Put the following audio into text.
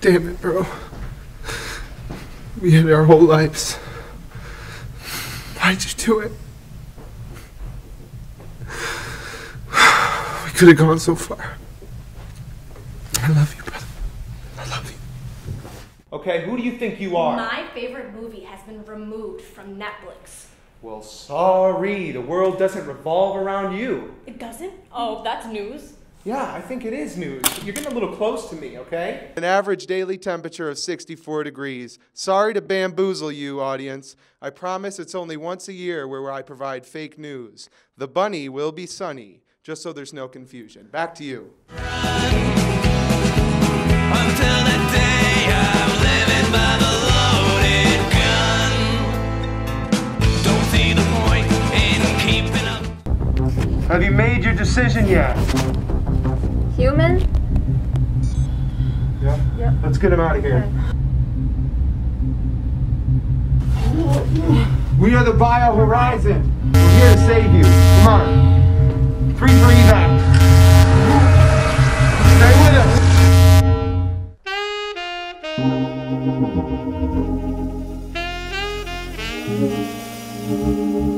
Damn it, bro. We had our whole lives. Why'd you do it? We could have gone so far. I love you, brother. I love you. Okay, who do you think you are? My favorite movie has been removed from Netflix. Well, sorry, the world doesn't revolve around you. It doesn't? Oh, that's news. Yeah, I think it is news. You're getting a little close to me, okay? An average daily temperature of 64 degrees. Sorry to bamboozle you, audience. I promise it's only once a year where I provide fake news. The bunny will be sunny, just so there's no confusion. Back to you. Until that day, I'm living by the loaded gun. Don't see the point in keeping up. Have you made your decision yet? Human? Yeah? Yep. Let's get him out of here. We are the Bio Horizon. We're here to save you. Come on. Three for evac. Stay with us.